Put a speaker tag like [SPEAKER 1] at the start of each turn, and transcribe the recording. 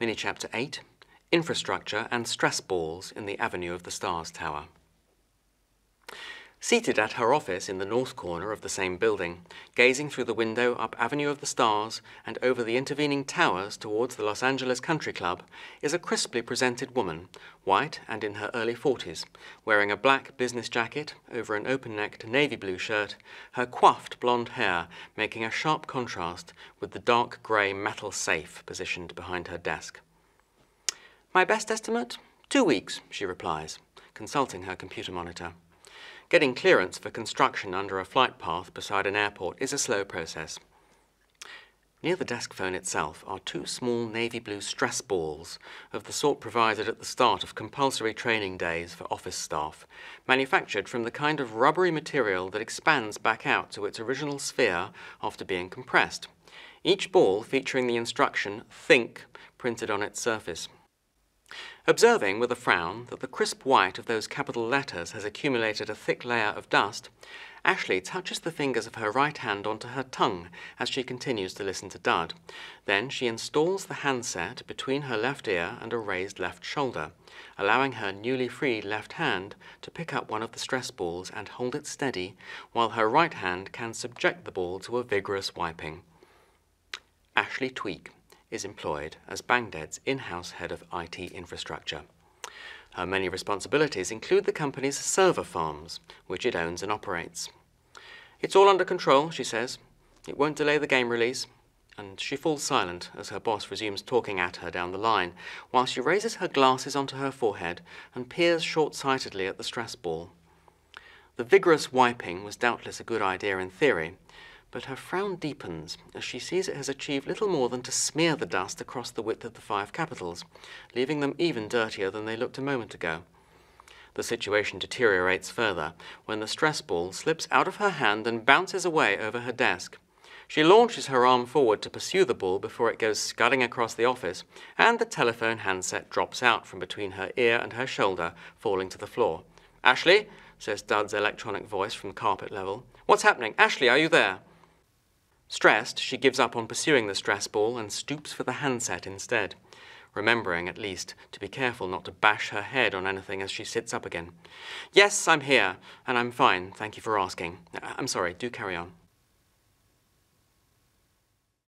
[SPEAKER 1] Mini Chapter 8 Infrastructure and Stress Balls in the Avenue of the Stars Tower. Seated at her office in the north corner of the same building, gazing through the window up Avenue of the Stars and over the intervening towers towards the Los Angeles Country Club, is a crisply presented woman, white and in her early forties, wearing a black business jacket over an open-necked navy blue shirt, her coiffed blonde hair making a sharp contrast with the dark grey metal safe positioned behind her desk. My best estimate? Two weeks, she replies, consulting her computer monitor. Getting clearance for construction under a flight path beside an airport is a slow process. Near the desk phone itself are two small navy blue stress balls of the sort provided at the start of compulsory training days for office staff, manufactured from the kind of rubbery material that expands back out to its original sphere after being compressed, each ball featuring the instruction THINK printed on its surface. Observing with a frown that the crisp white of those capital letters has accumulated a thick layer of dust, Ashley touches the fingers of her right hand onto her tongue as she continues to listen to Dud. Then she installs the handset between her left ear and a raised left shoulder, allowing her newly freed left hand to pick up one of the stress balls and hold it steady, while her right hand can subject the ball to a vigorous wiping. Ashley Tweke is employed as Bang Dead's in-house head of IT infrastructure. Her many responsibilities include the company's server farms, which it owns and operates. It's all under control, she says. It won't delay the game release. And she falls silent as her boss resumes talking at her down the line, while she raises her glasses onto her forehead and peers short-sightedly at the stress ball. The vigorous wiping was doubtless a good idea in theory, but her frown deepens as she sees it has achieved little more than to smear the dust across the width of the five capitals, leaving them even dirtier than they looked a moment ago. The situation deteriorates further when the stress ball slips out of her hand and bounces away over her desk. She launches her arm forward to pursue the ball before it goes scudding across the office, and the telephone handset drops out from between her ear and her shoulder, falling to the floor. Ashley, says Dud's electronic voice from carpet level. What's happening? Ashley, are you there? Stressed, she gives up on pursuing the stress ball and stoops for the handset instead, remembering, at least, to be careful not to bash her head on anything as she sits up again. Yes, I'm here, and I'm fine, thank you for asking. Uh, I'm sorry, do carry on.